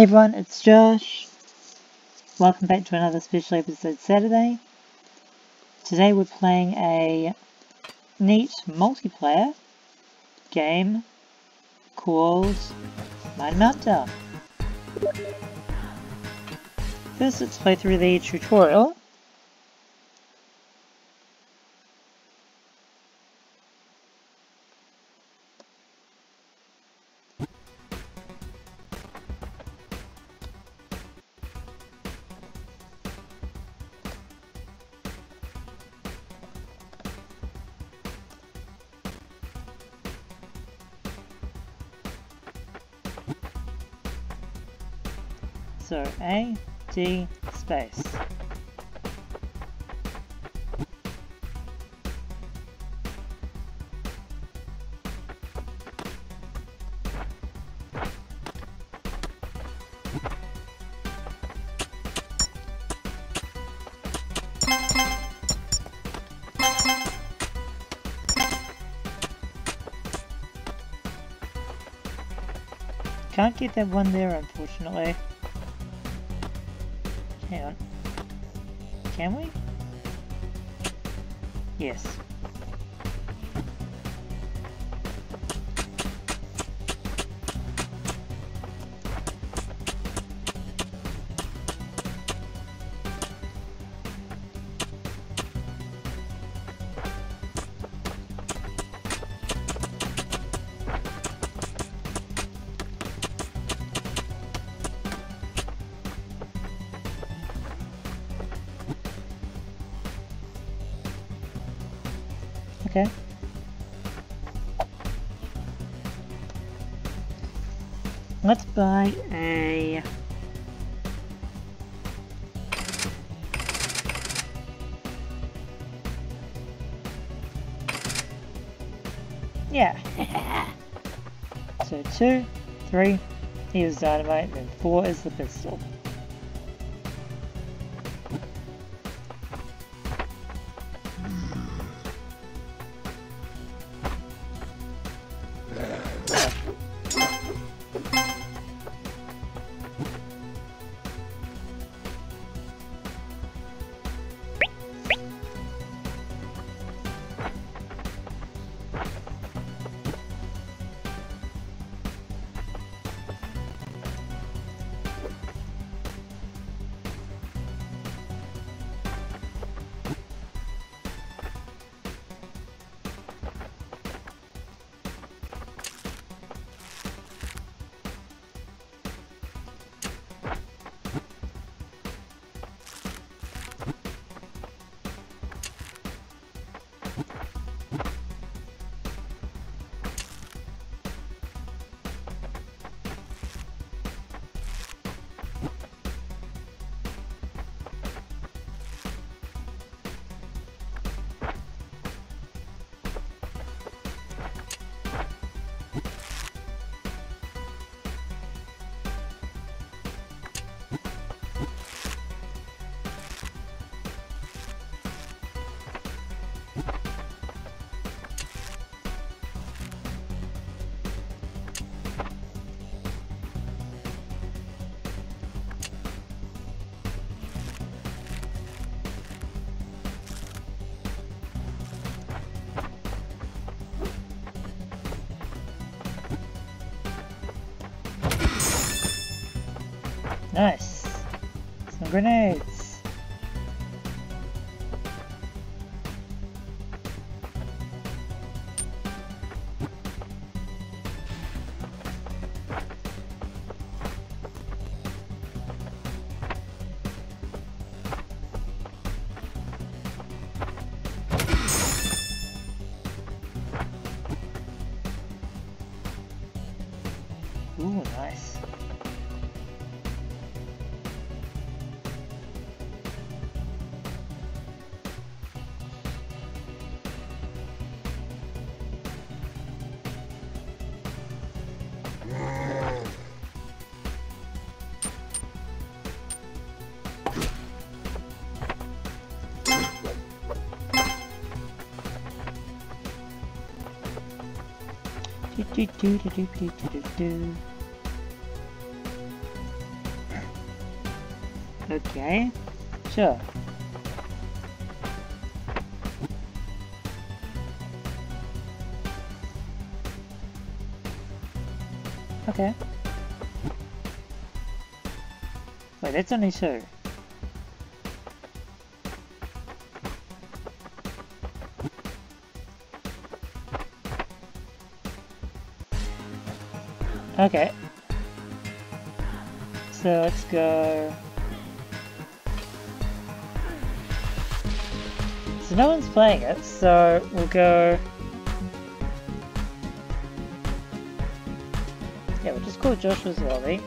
Hey everyone, it's Josh. Welcome back to another special episode Saturday. Today we're playing a neat multiplayer game called Miner Meltdown. First let's play through the tutorial. D, space. Can't get that one there unfortunately. Hang on. Can we? Yes. Here's dynamite, and four is the pistol. Some Okay, sure. Okay. Wait, that's only two. Okay. So let's go... So no one's playing it, so we'll go... Yeah, we'll just call Joshua's lobby.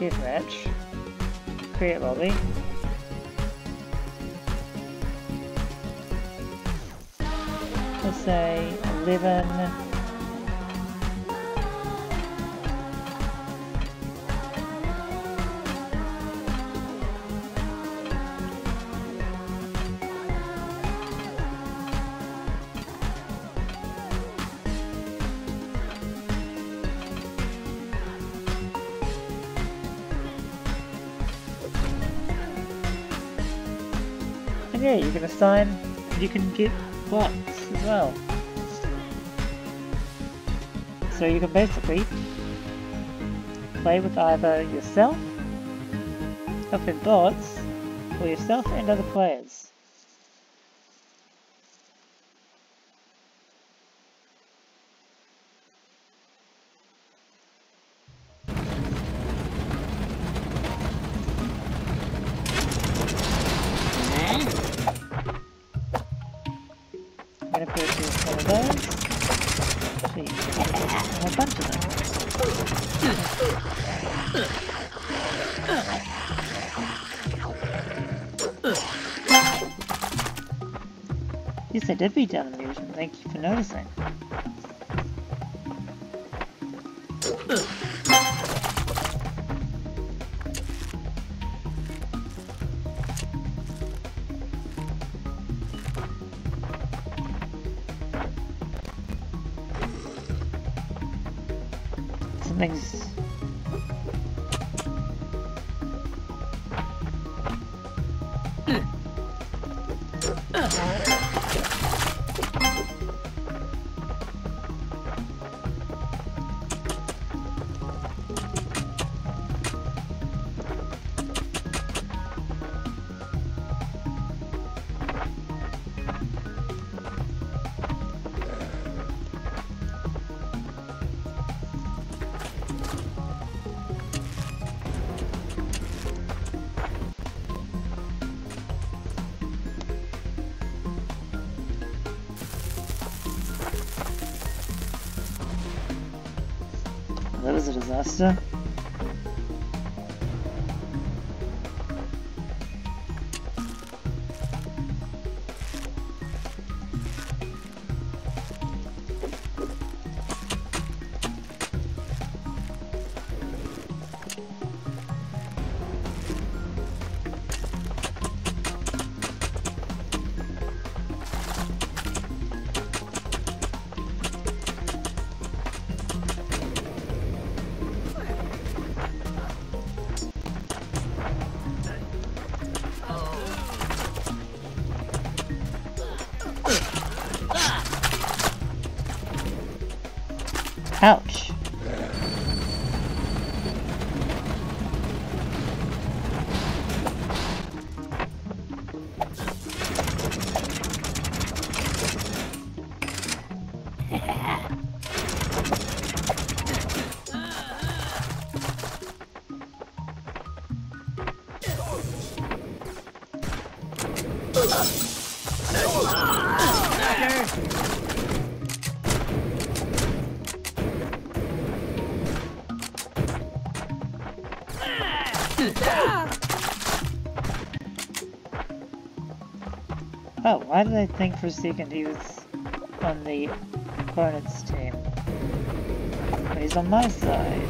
Give match. Create lobby. Let's say 11... And yeah, you can assign, you can get blocks as well. So you can basically play with either yourself, open bots, or yourself and other players. Did beat down the mutant. Thank you for noticing. something's... Ouch. Why did I think for a second he was on the opponent's team? But he's on my side.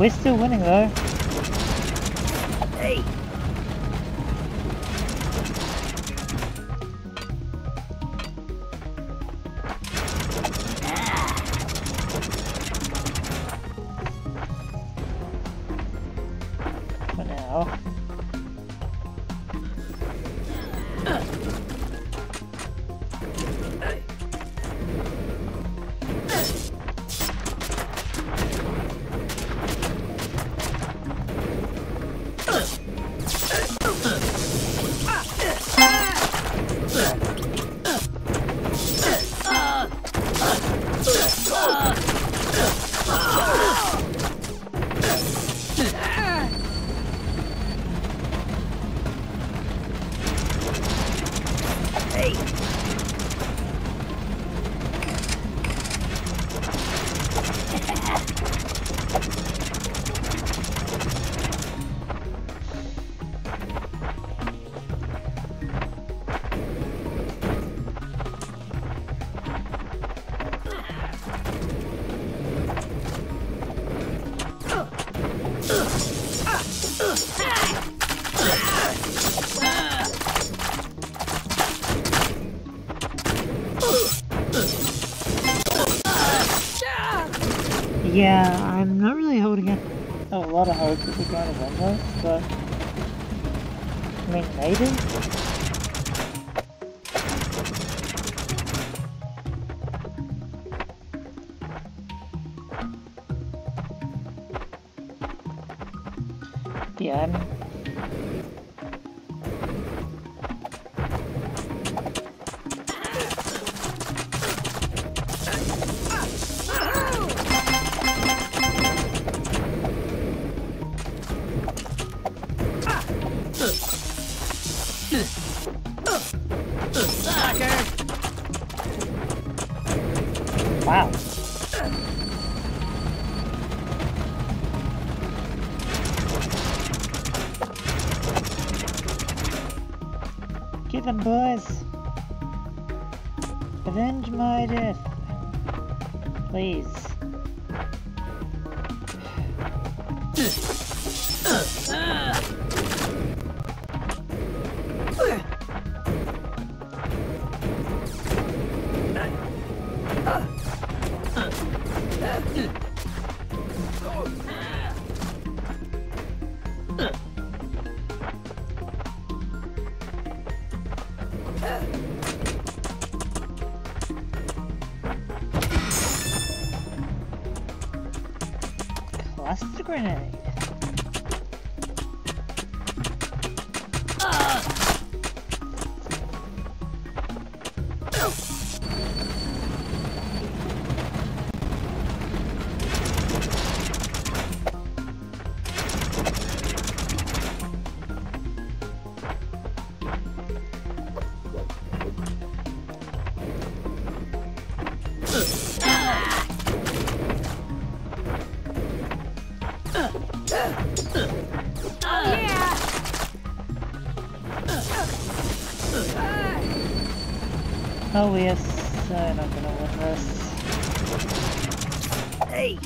We're still winning though. That we're going to win this, but I mean maybe. Get them, boys. Avenge my death. Please. Oh, are so not gonna win this. Hey!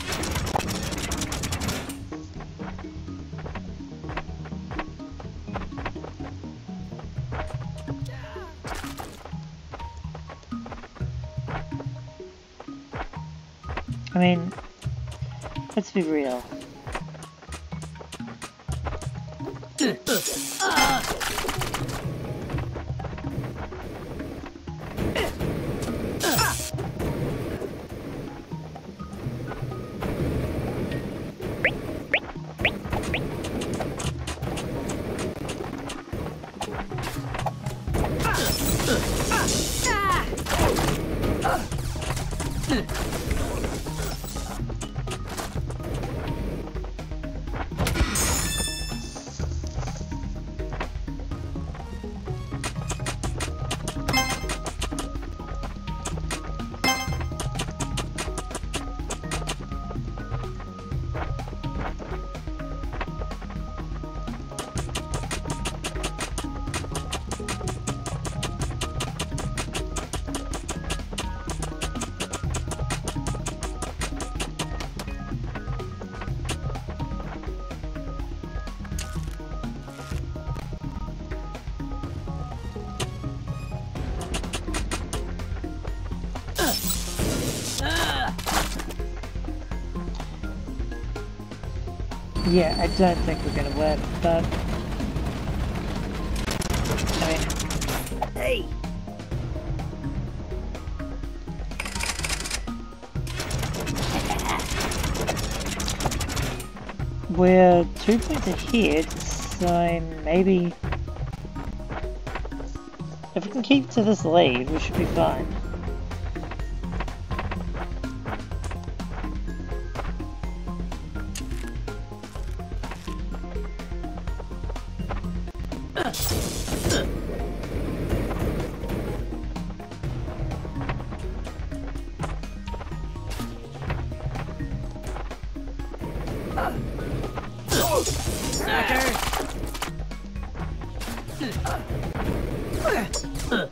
I mean, let's be real. Yeah, I don't think we're gonna win, but... I mean... Hey! We're two points ahead, so maybe... If we can keep to this lead, we should be fine. あっ!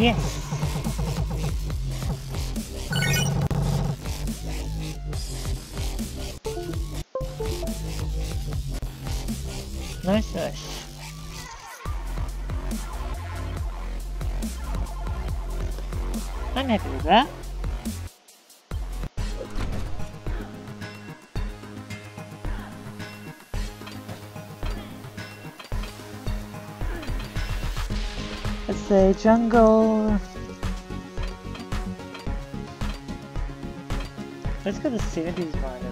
Yes. Nice, nice. I'm happy with that. Jungle. Let's go to 70s mine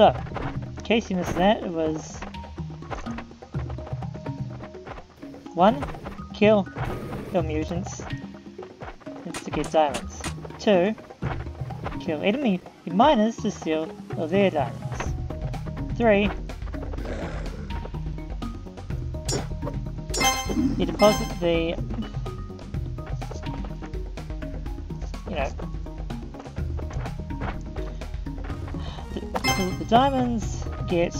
So, in case you missed that, it was one, kill kill mutants get diamonds. Two, kill enemy miners to steal their diamonds. Three, you deposit the diamonds get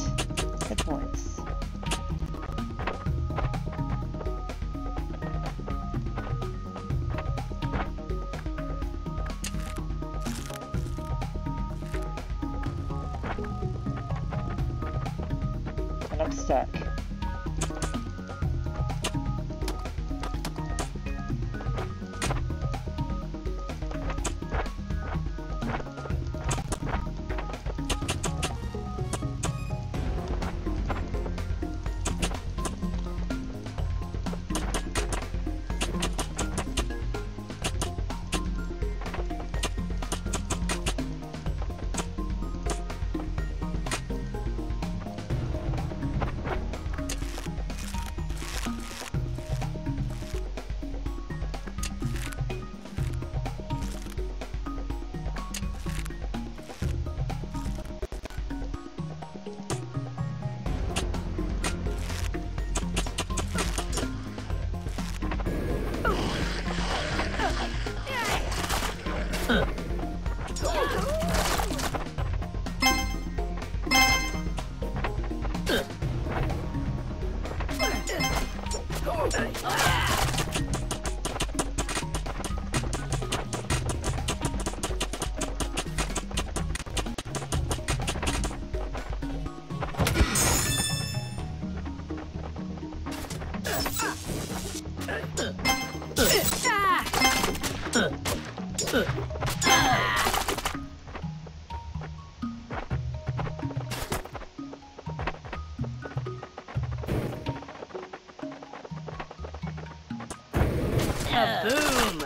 Boom!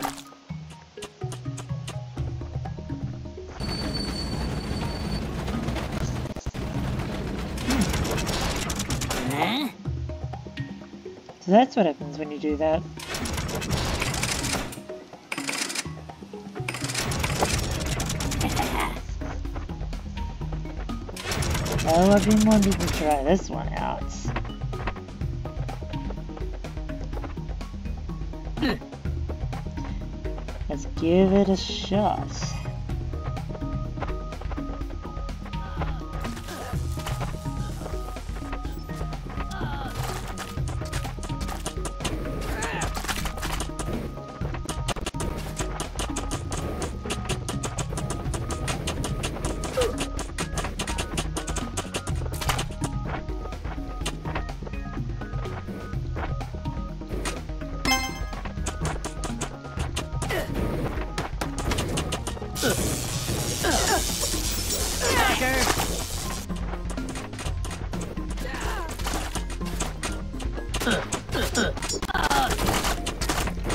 Huh? So that's what happens when you do that. Oh, I've been wanting to try this one out. Give it a shot.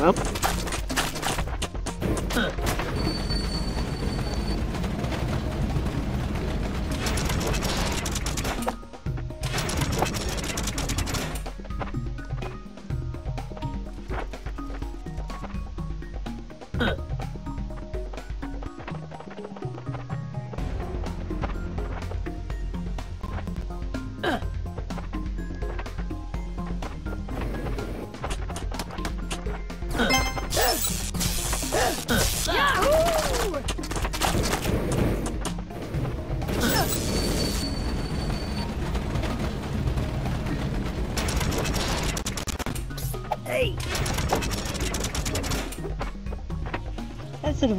Well,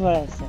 that's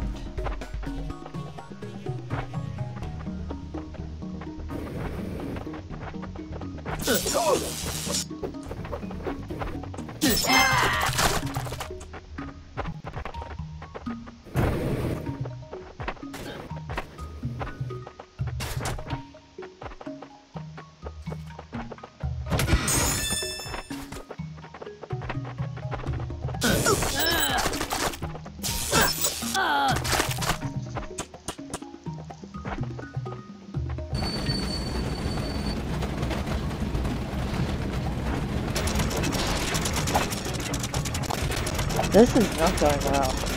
This is not going well.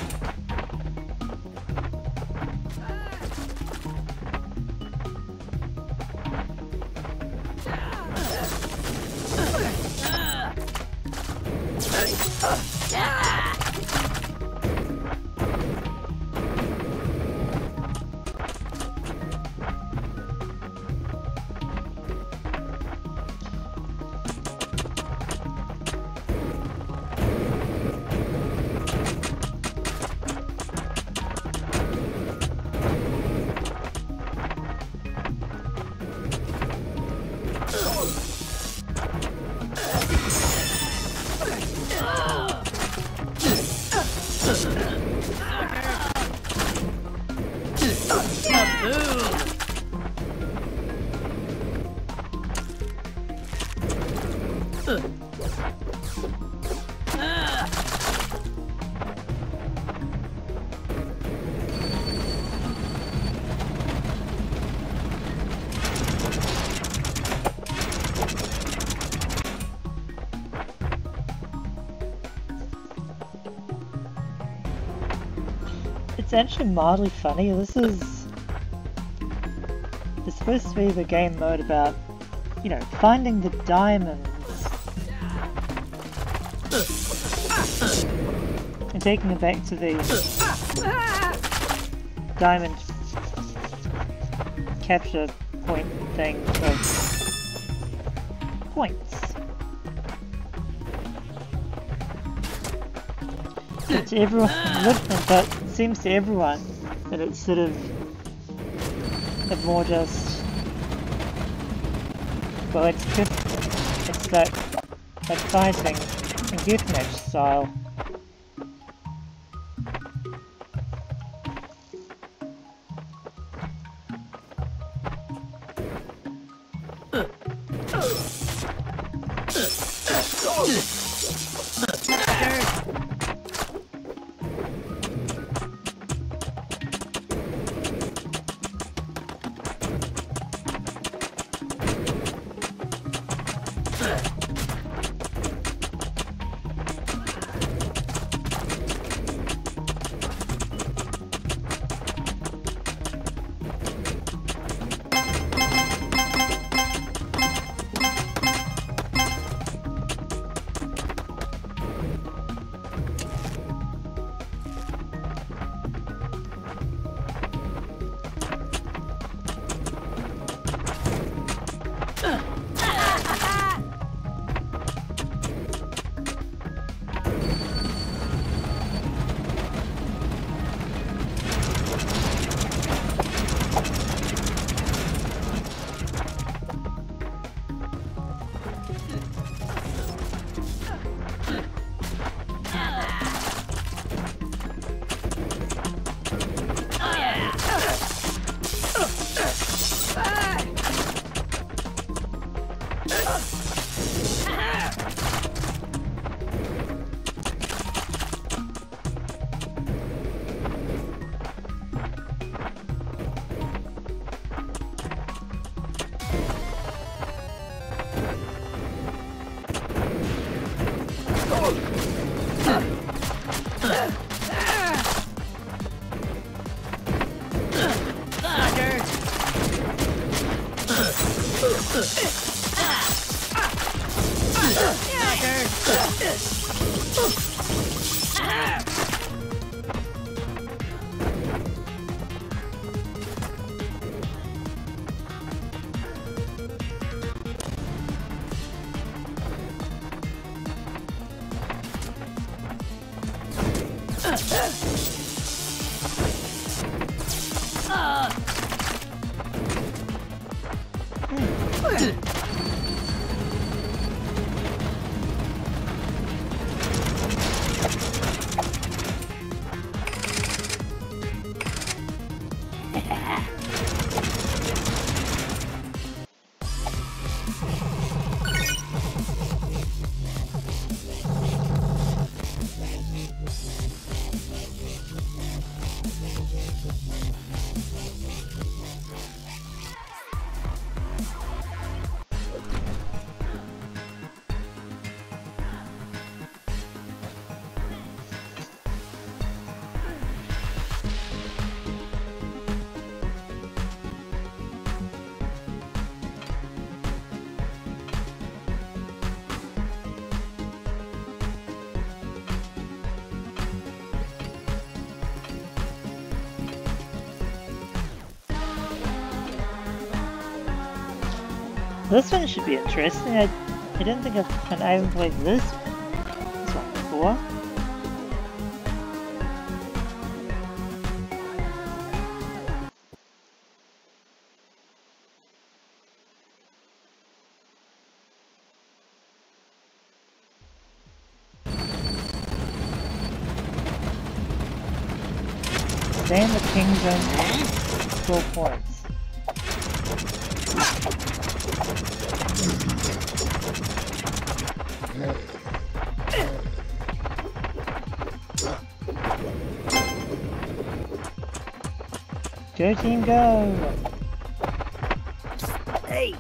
It's actually mildly funny. This is... It's supposed to be the game mode about, you know, finding the diamonds. Taking them back to the diamond capture point thing of points. to everyone, but it seems to everyone that it's sort of more just well, it's just it's like fighting and deathmatch style. フフフ。This one should be interesting. I, I didn't think I haven't played this Go team go! Hey!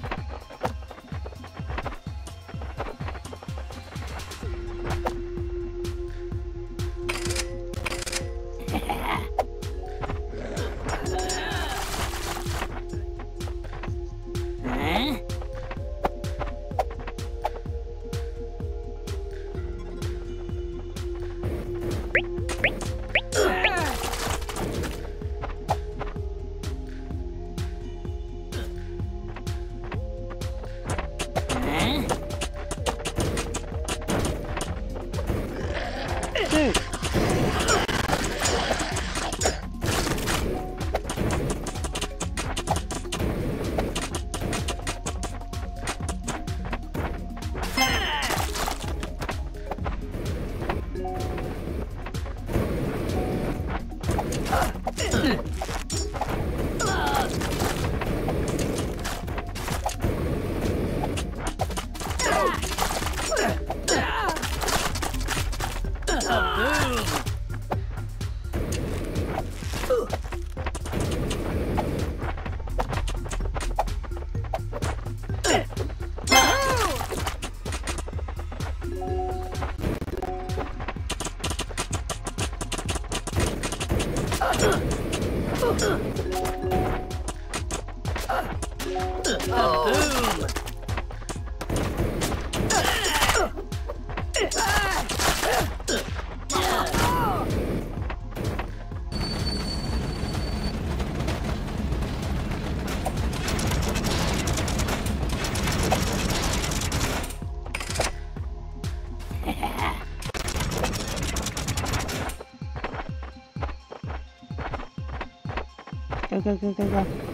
快快快快！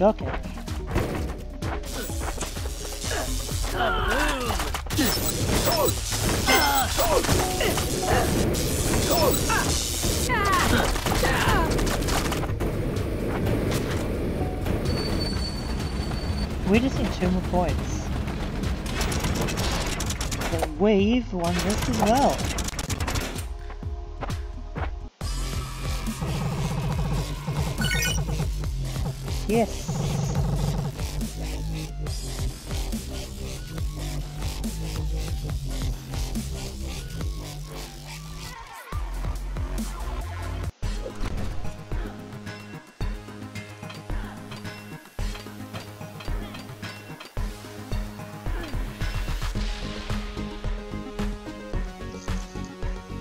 How shocking. We just need two more points. Then we've won this as well. Yes.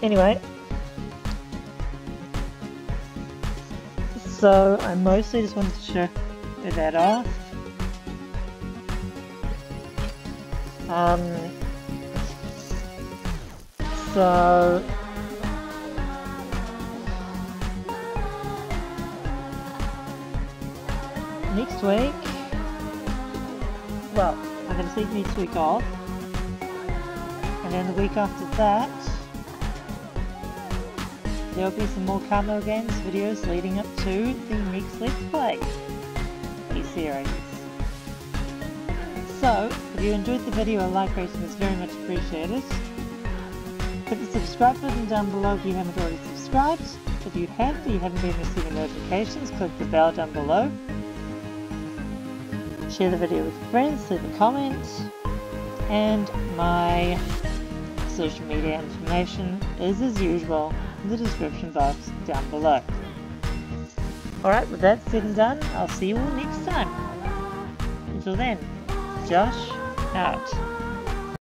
Anyway. So, I mostly just wanted to show that off. Um, so, next week, well, I'm going to take next week off, and then the week after that, there will be some more Camo Games videos leading up to the next Let's Play series. So, if you enjoyed the video, a like rating is very much appreciated. Hit the subscribe button down below if you haven't already subscribed. If you have, you haven't been receiving notifications, click the bell down below. Share the video with friends, leave a comment, and my social media information is as usual in the description box down below. Alright, with that said and done, I'll see you all next time. Until then, Josh out.